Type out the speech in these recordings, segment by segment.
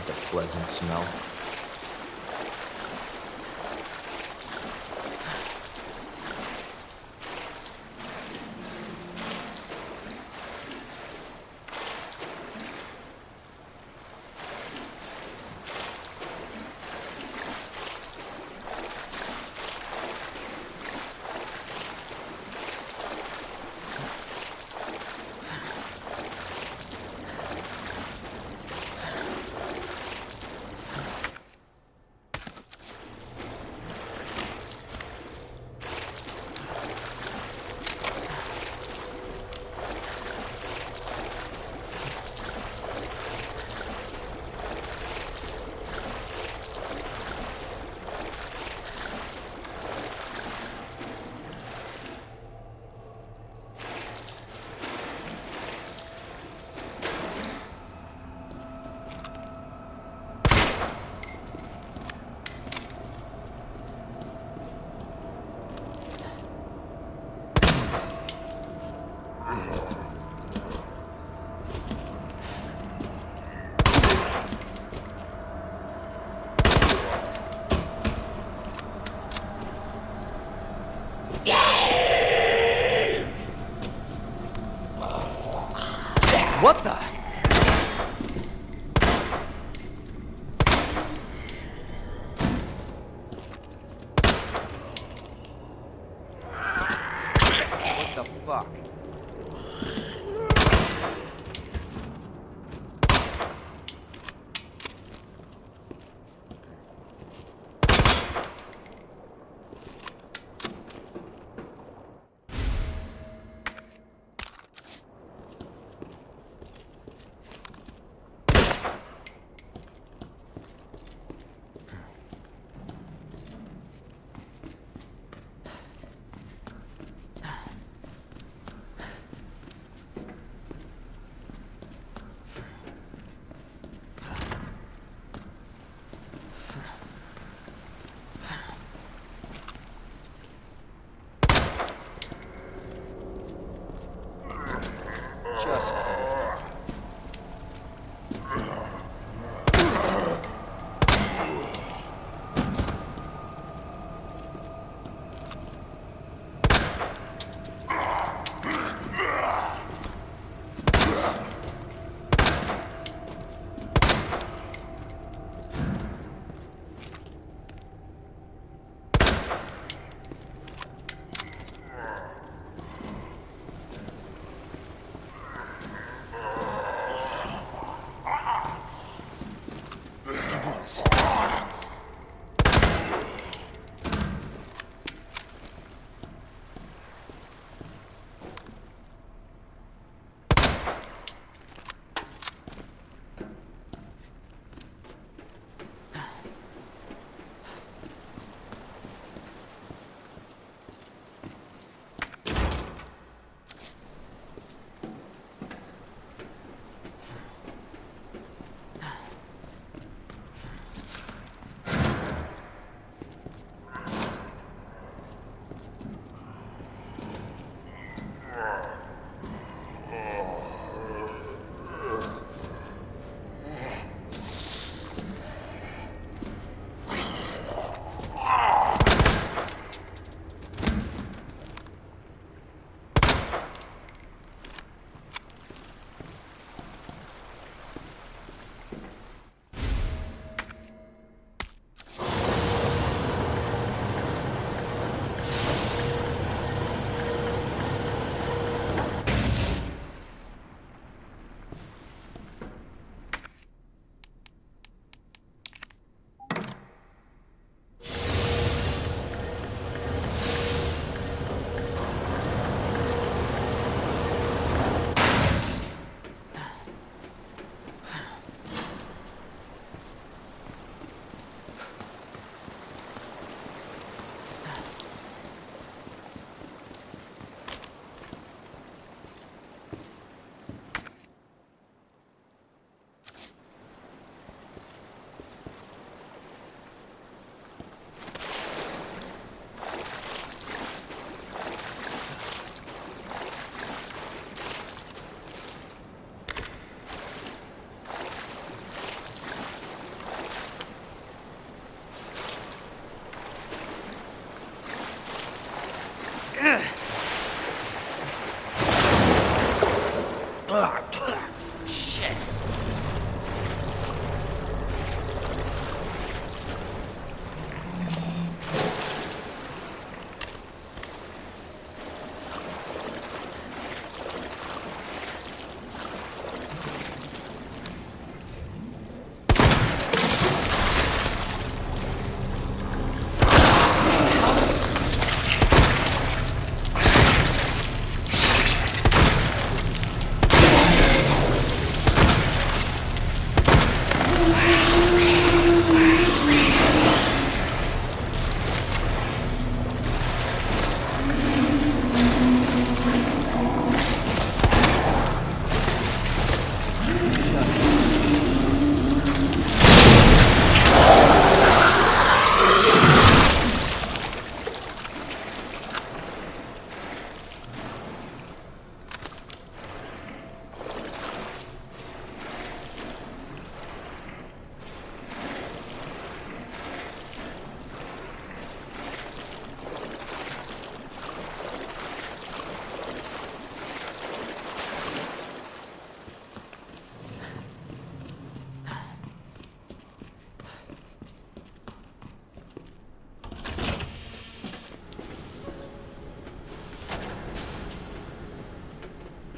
That's a pleasant smell.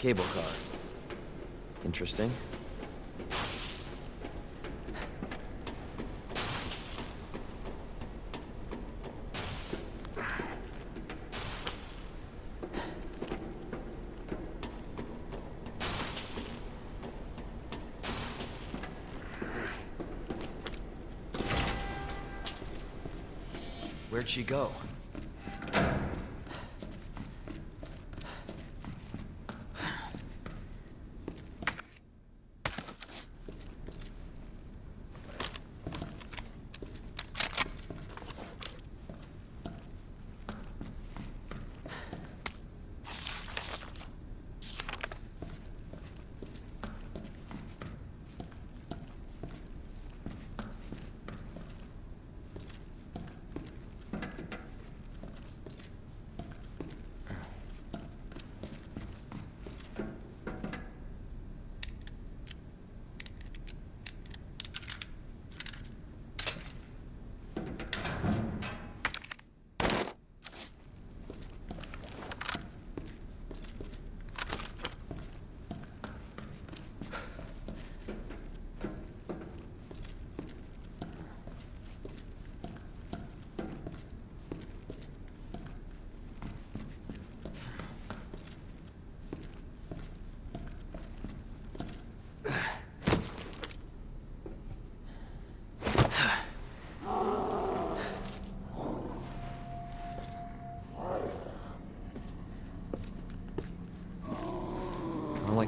Cable car. Interesting. Where'd she go?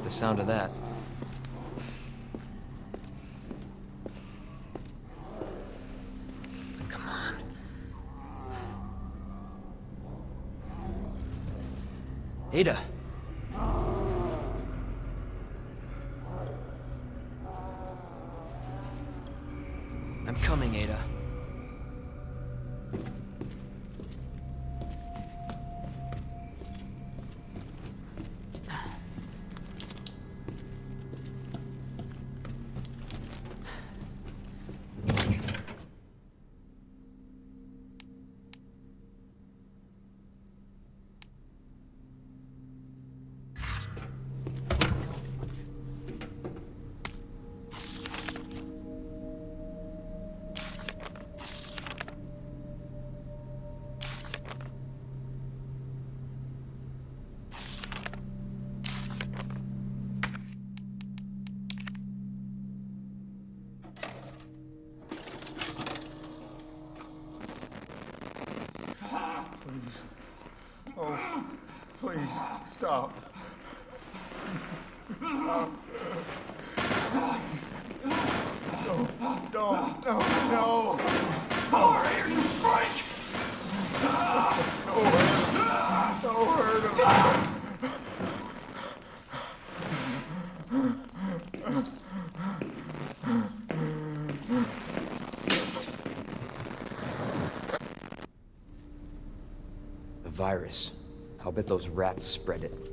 The sound of that. Please, stop. Stop. No, no, no, no. Power here, you freak! No hurt. No hurt. The virus. Bet those rats spread it.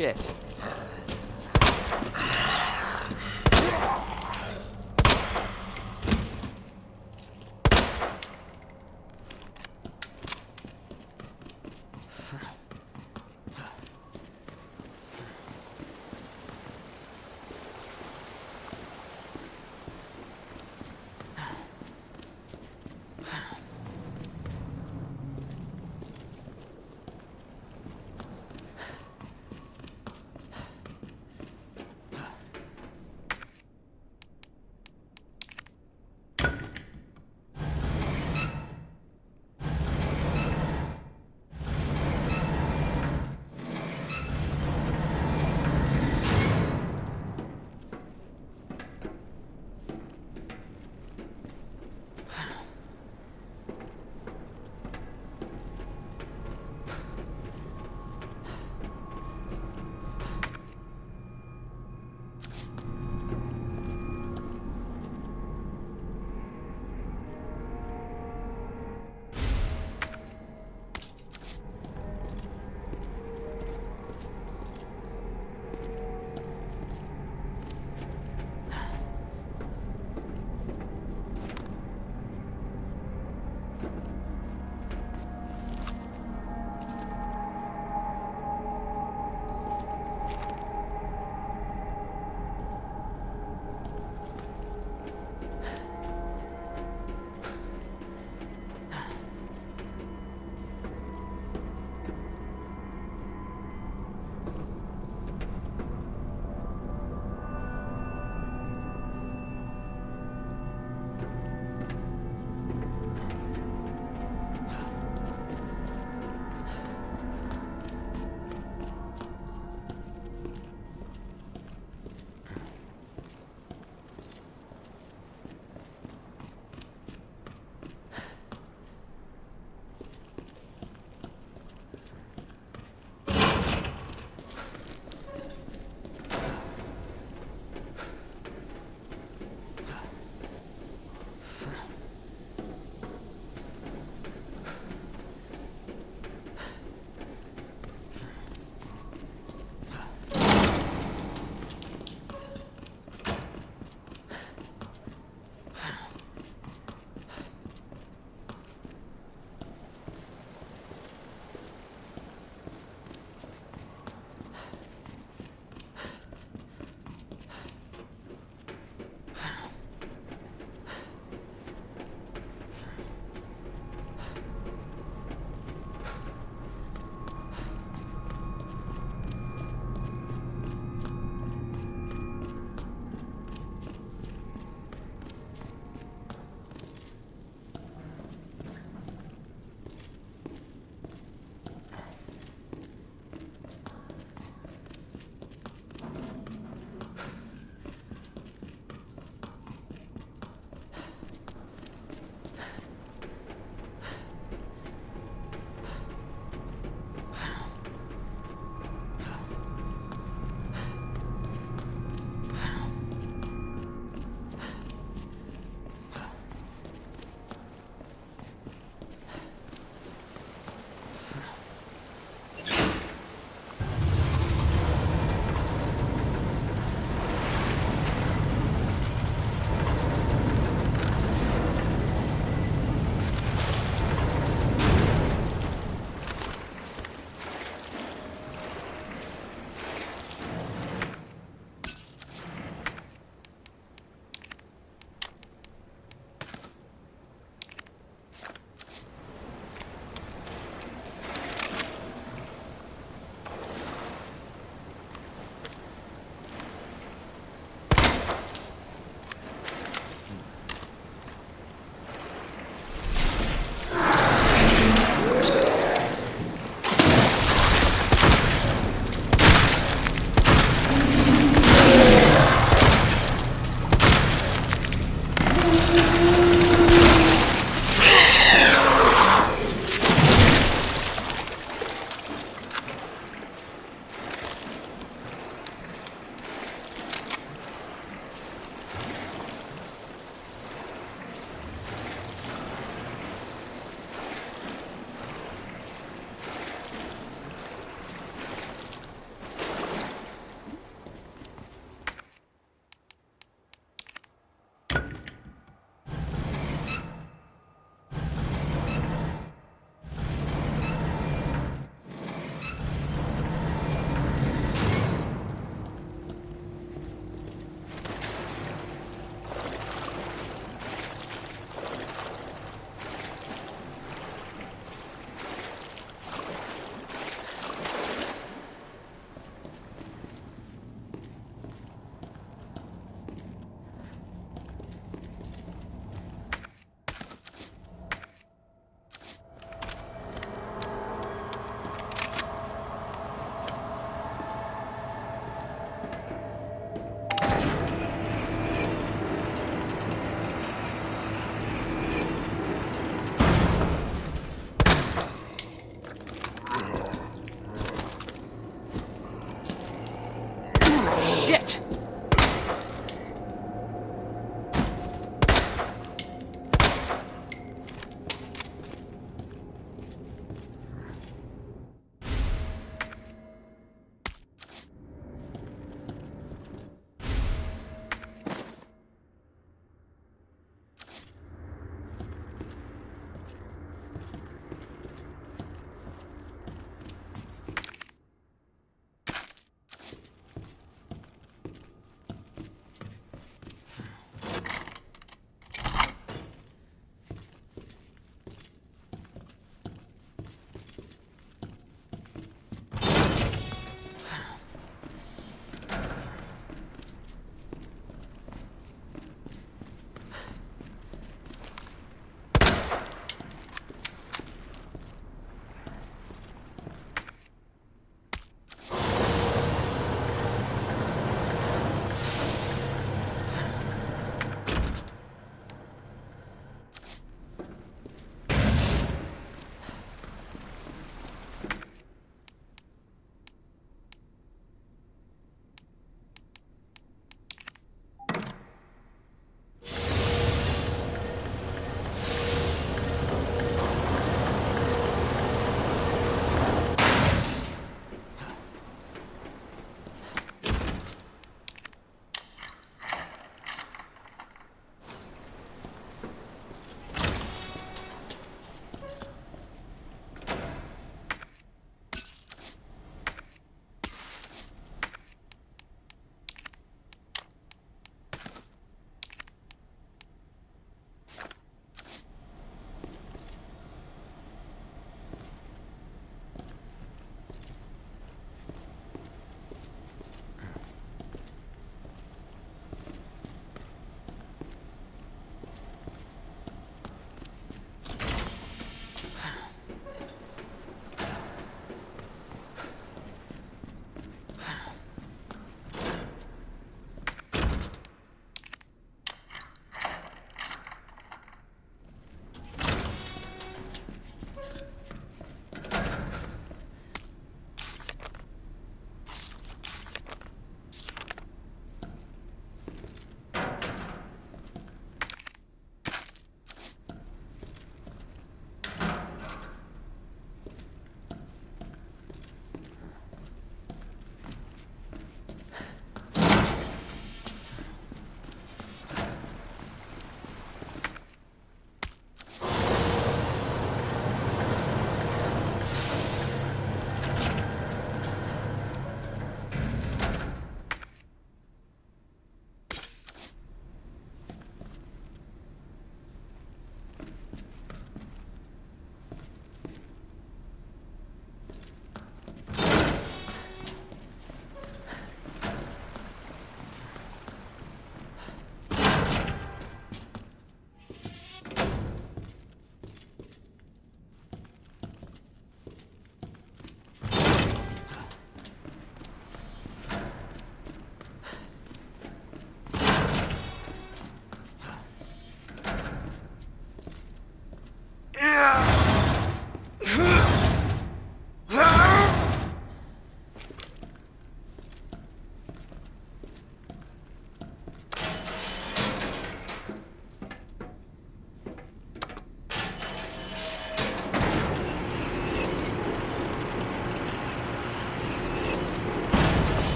Shit.